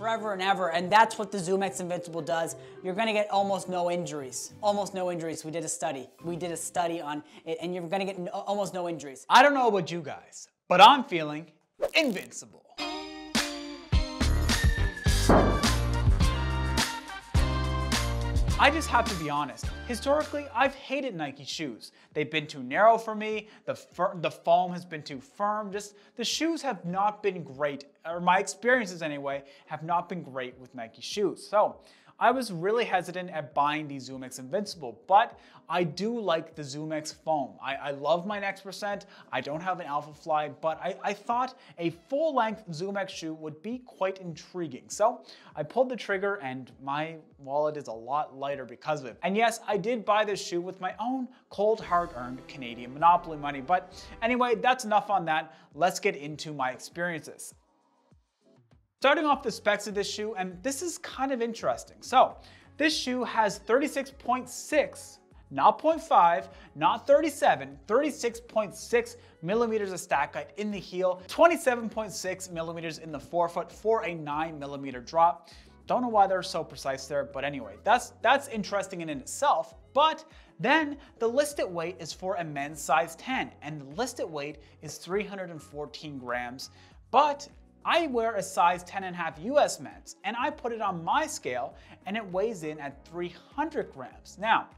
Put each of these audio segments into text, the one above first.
forever and ever, and that's what the ZoomX Invincible does. You're gonna get almost no injuries. Almost no injuries. We did a study. We did a study on it, and you're gonna get no, almost no injuries. I don't know about you guys, but I'm feeling invincible. I just have to be honest. Historically, I've hated Nike shoes. They've been too narrow for me, the, the foam has been too firm, just the shoes have not been great, or my experiences anyway, have not been great with Nike shoes. So I was really hesitant at buying the ZoomX Invincible, but I do like the ZoomX foam. I, I love my Next Percent. I don't have an Alpha Fly, but I, I thought a full-length ZoomX shoe would be quite intriguing. So I pulled the trigger and my wallet is a lot lighter because of it. And yes, I did buy this shoe with my own cold hard-earned Canadian Monopoly money. But anyway, that's enough on that. Let's get into my experiences. Starting off the specs of this shoe, and this is kind of interesting. So this shoe has 36.6 not 0.5, not 37, 36.6 millimeters of stack height in the heel, 27.6 millimeters in the forefoot for a 9 millimeter drop. Don't know why they're so precise there, but anyway, that's, that's interesting in itself. But then the listed weight is for a men's size 10, and the listed weight is 314 grams. But I wear a size 10 and a half US men's and I put it on my scale and it weighs in at 300 grams. Now,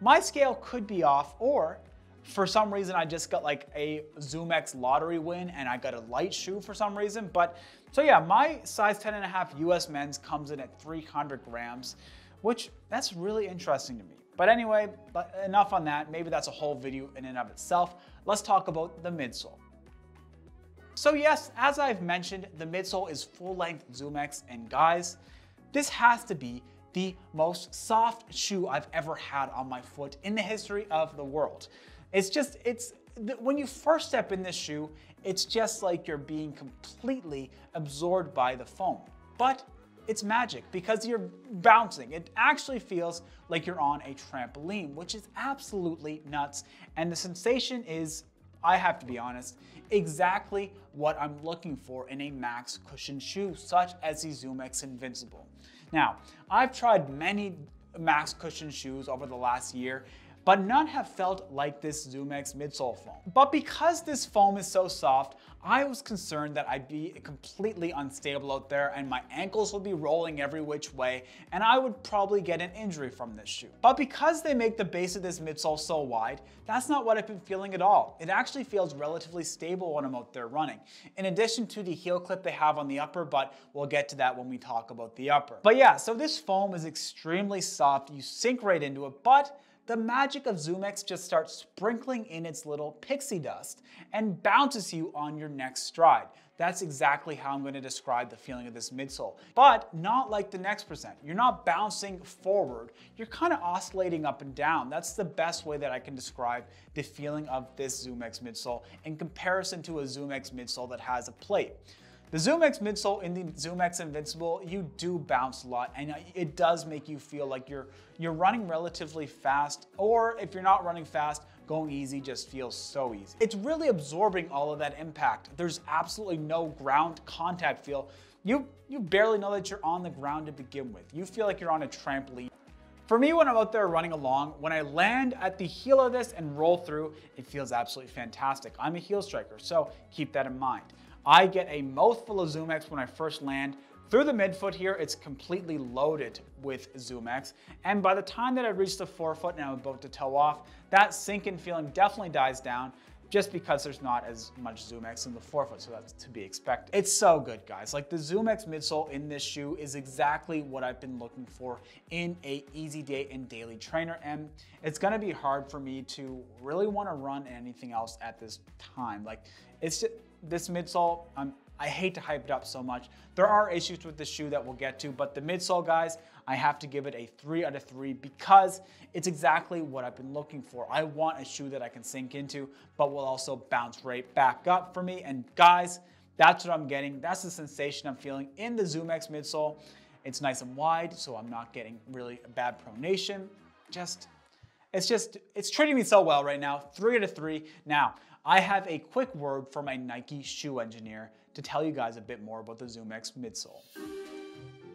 my scale could be off or for some reason I just got like a ZoomX lottery win and I got a light shoe for some reason. But so yeah, my size 10 and a half US men's comes in at 300 grams, which that's really interesting to me. But anyway, but enough on that. Maybe that's a whole video in and of itself. Let's talk about the midsole. So yes, as I've mentioned, the midsole is full-length ZoomX, and guys, this has to be the most soft shoe I've ever had on my foot in the history of the world. It's just, it's, when you first step in this shoe, it's just like you're being completely absorbed by the foam. But it's magic because you're bouncing. It actually feels like you're on a trampoline, which is absolutely nuts. And the sensation is I have to be honest, exactly what I'm looking for in a max cushion shoe, such as the ZoomX Invincible. Now, I've tried many max cushion shoes over the last year, but none have felt like this ZoomX midsole foam. But because this foam is so soft, I was concerned that I'd be completely unstable out there and my ankles would be rolling every which way and I would probably get an injury from this shoe. But because they make the base of this midsole so wide, that's not what I've been feeling at all. It actually feels relatively stable when I'm out there running. In addition to the heel clip they have on the upper, but we'll get to that when we talk about the upper. But yeah, so this foam is extremely soft. You sink right into it, but the magic of ZoomX just starts sprinkling in its little pixie dust and bounces you on your next stride. That's exactly how I'm gonna describe the feeling of this midsole, but not like the Next Percent. You're not bouncing forward, you're kind of oscillating up and down. That's the best way that I can describe the feeling of this ZoomX midsole in comparison to a ZoomX midsole that has a plate. The ZoomX midsole in the ZoomX Invincible, you do bounce a lot and uh, it does make you feel like you're, you're running relatively fast or if you're not running fast, going easy just feels so easy. It's really absorbing all of that impact. There's absolutely no ground contact feel. You, you barely know that you're on the ground to begin with. You feel like you're on a trampoline. For me, when I'm out there running along, when I land at the heel of this and roll through, it feels absolutely fantastic. I'm a heel striker, so keep that in mind. I get a mouthful of ZoomX when I first land. Through the midfoot here, it's completely loaded with ZoomX. And by the time that I reach the forefoot and I'm about to toe off, that sinking feeling definitely dies down just because there's not as much ZoomX in the forefoot, so that's to be expected. It's so good, guys. Like the ZoomX midsole in this shoe is exactly what I've been looking for in a easy day and daily trainer, and it's gonna be hard for me to really wanna run anything else at this time. Like it's just, this midsole, um, I hate to hype it up so much. There are issues with the shoe that we'll get to, but the midsole, guys, I have to give it a three out of three because it's exactly what I've been looking for. I want a shoe that I can sink into, but will also bounce right back up for me. And guys, that's what I'm getting. That's the sensation I'm feeling in the ZoomX midsole. It's nice and wide, so I'm not getting really a bad pronation. Just, it's just, it's treating me so well right now. Three out of three. Now, I have a quick word for my Nike shoe engineer to tell you guys a bit more about the ZoomX midsole.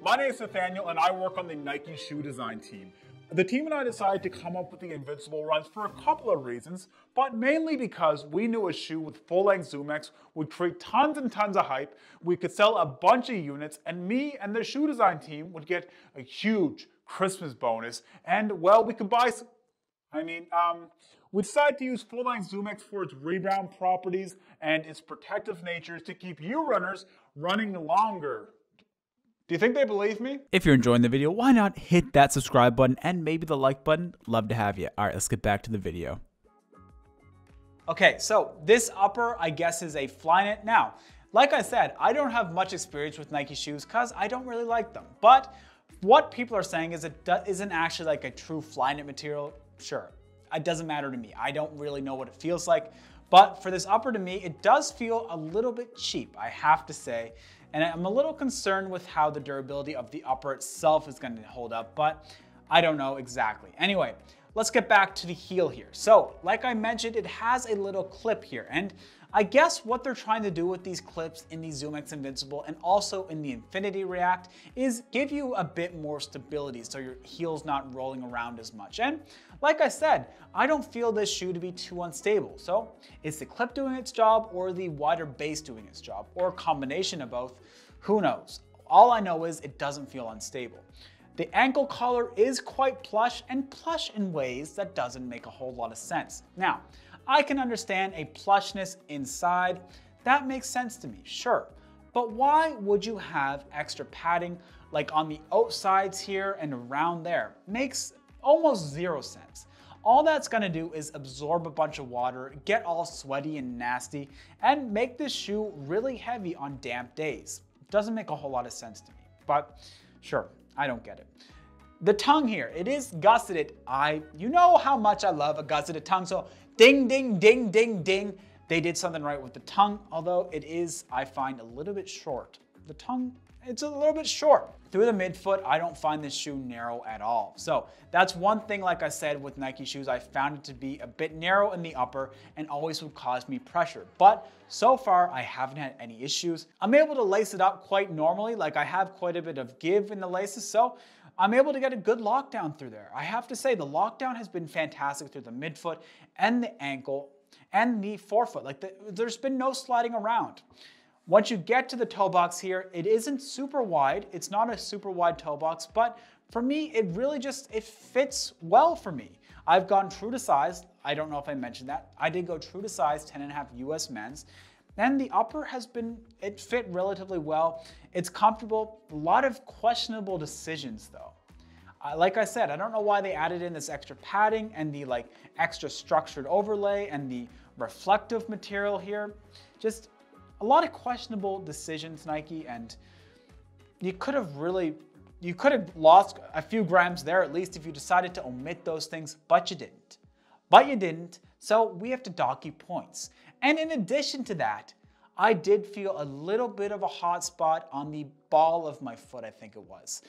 My name is Nathaniel, and I work on the Nike shoe design team. The team and I decided to come up with the Invincible runs for a couple of reasons, but mainly because we knew a shoe with full length ZoomX would create tons and tons of hype, we could sell a bunch of units, and me and the shoe design team would get a huge Christmas bonus, and well, we could buy. I mean, um, we decided to use full length ZoomX for its rebound properties and its protective nature to keep you runners running longer. Do you think they believe me? If you're enjoying the video, why not hit that subscribe button and maybe the like button? Love to have you. All right, let's get back to the video. Okay, so this upper, I guess, is a Flyknit. Now, like I said, I don't have much experience with Nike shoes because I don't really like them. But what people are saying is it isn't actually like a true Flyknit material. Sure, it doesn't matter to me. I don't really know what it feels like. But for this upper to me, it does feel a little bit cheap, I have to say. And I'm a little concerned with how the durability of the upper itself is going to hold up, but I don't know exactly. Anyway, let's get back to the heel here. So like I mentioned, it has a little clip here. And I guess what they're trying to do with these clips in the ZoomX Invincible and also in the Infinity React is give you a bit more stability so your heel's not rolling around as much. And like I said, I don't feel this shoe to be too unstable. So is the clip doing its job or the wider base doing its job or a combination of both? Who knows? All I know is it doesn't feel unstable. The ankle collar is quite plush and plush in ways that doesn't make a whole lot of sense. Now, I can understand a plushness inside. That makes sense to me, sure. But why would you have extra padding like on the outsides here and around there? Makes almost zero sense. All that's gonna do is absorb a bunch of water, get all sweaty and nasty, and make this shoe really heavy on damp days. Doesn't make a whole lot of sense to me, but sure, I don't get it. The tongue here, it is gusseted. I, you know how much I love a gusseted tongue, so Ding, ding, ding, ding, ding. They did something right with the tongue, although it is, I find, a little bit short. The tongue, it's a little bit short. Through the midfoot, I don't find this shoe narrow at all. So that's one thing, like I said, with Nike shoes, I found it to be a bit narrow in the upper and always would cause me pressure. But so far, I haven't had any issues. I'm able to lace it up quite normally, like I have quite a bit of give in the laces, so I'm able to get a good lockdown through there. I have to say the lockdown has been fantastic through the midfoot and the ankle and the forefoot. Like the, there's been no sliding around. Once you get to the toe box here, it isn't super wide. It's not a super wide toe box, but for me, it really just, it fits well for me. I've gone true to size. I don't know if I mentioned that. I did go true to size 10 and a half US men's. And the upper has been, it fit relatively well. It's comfortable. A lot of questionable decisions though. Uh, like I said, I don't know why they added in this extra padding and the like extra structured overlay and the reflective material here. Just a lot of questionable decisions, Nike, and you could have really, you could have lost a few grams there at least if you decided to omit those things, but you didn't. But you didn't, so we have to dock you points. And in addition to that, I did feel a little bit of a hot spot on the ball of my foot, I think it was.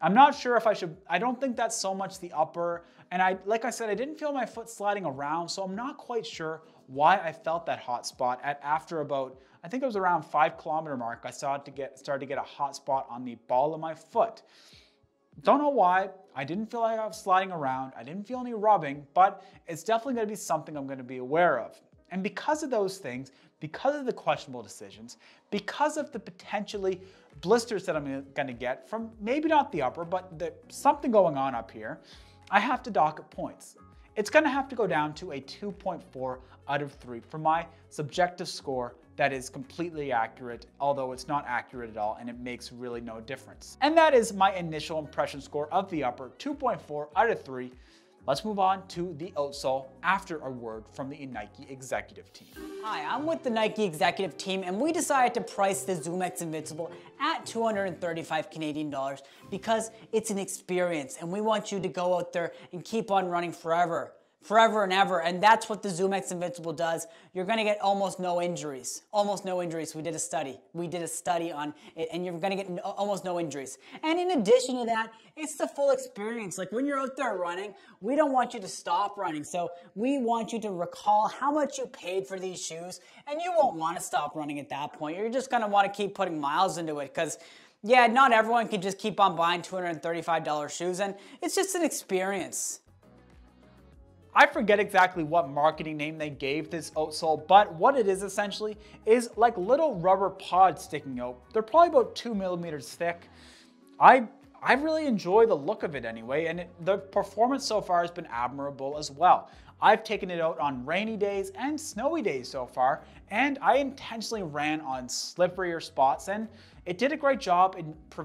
I'm not sure if I should, I don't think that's so much the upper. And I, like I said, I didn't feel my foot sliding around, so I'm not quite sure why I felt that hot spot at after about, I think it was around five kilometer mark, I started to get, started to get a hot spot on the ball of my foot. Don't know why. I didn't feel like I was sliding around. I didn't feel any rubbing, but it's definitely gonna be something I'm gonna be aware of. And because of those things, because of the questionable decisions, because of the potentially blisters that I'm gonna get from maybe not the upper, but the, something going on up here, I have to dock at points. It's gonna have to go down to a 2.4 out of 3 for my subjective score that is completely accurate, although it's not accurate at all and it makes really no difference. And that is my initial impression score of the upper, 2.4 out of 3. Let's move on to the outsole after a word from the Nike executive team. Hi, I'm with the Nike executive team and we decided to price the ZoomX Invincible at 235 Canadian dollars because it's an experience and we want you to go out there and keep on running forever forever and ever. And that's what the ZoomX Invincible does. You're gonna get almost no injuries. Almost no injuries. We did a study. We did a study on it and you're gonna get no, almost no injuries. And in addition to that, it's the full experience. Like when you're out there running, we don't want you to stop running. So we want you to recall how much you paid for these shoes and you won't wanna stop running at that point. You're just gonna wanna keep putting miles into it because Yeah, not everyone can just keep on buying $235 shoes, and it's just an experience. I forget exactly what marketing name they gave this outsole, but what it is essentially is like little rubber pods sticking out. They're probably about two millimeters thick. I I really enjoy the look of it anyway, and it, the performance so far has been admirable as well. I've taken it out on rainy days and snowy days so far, and I intentionally ran on slipperier spots, and it did a great job in uh,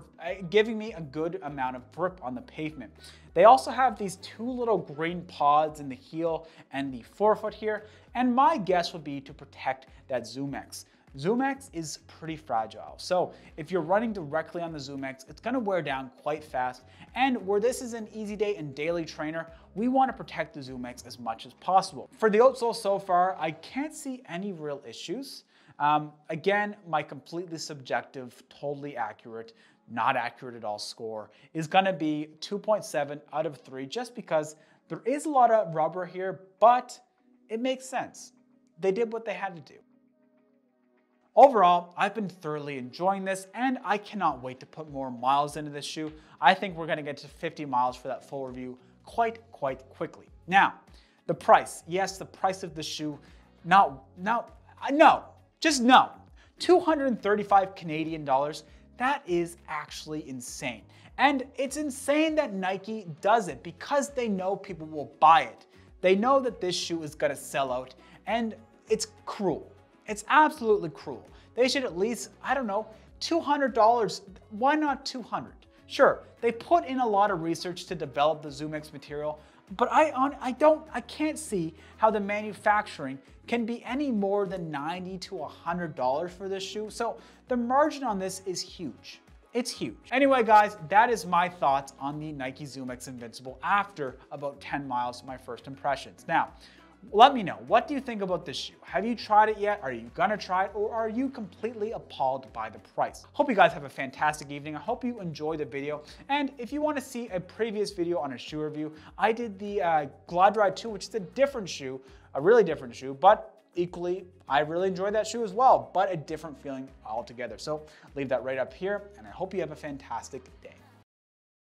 giving me a good amount of grip on the pavement. They also have these two little green pods in the heel and the forefoot here, and my guess would be to protect that ZoomX. ZoomX is pretty fragile. So if you're running directly on the ZoomX, it's gonna wear down quite fast. And where this is an easy day and daily trainer, we wanna protect the ZoomX as much as possible. For the outsole so far, I can't see any real issues. Um, again, my completely subjective, totally accurate, not accurate at all score is gonna be 2.7 out of three, just because there is a lot of rubber here, but it makes sense. They did what they had to do. Overall, I've been thoroughly enjoying this and I cannot wait to put more miles into this shoe. I think we're gonna get to 50 miles for that full review quite, quite quickly. Now, the price. Yes, the price of the shoe. Not now, now, no, just no. 235 Canadian dollars. That is actually insane. And it's insane that Nike does it because they know people will buy it. They know that this shoe is gonna sell out and it's cruel. It's absolutely cruel. They should at least, I don't know, $200. Why not 200? Sure, they put in a lot of research to develop the ZoomX material, but I, on, I don't, I can't see how the manufacturing can be any more than 90 to $100 for this shoe. So the margin on this is huge. It's huge. Anyway, guys, that is my thoughts on the Nike ZoomX Invincible after about 10 miles, my first impressions. Now, let me know, what do you think about this shoe? Have you tried it yet? Are you gonna try it? Or are you completely appalled by the price? Hope you guys have a fantastic evening. I hope you enjoyed the video. And if you wanna see a previous video on a shoe review, I did the uh, Glide Ride 2, which is a different shoe, a really different shoe, but equally, I really enjoyed that shoe as well, but a different feeling altogether. So leave that right up here, and I hope you have a fantastic day.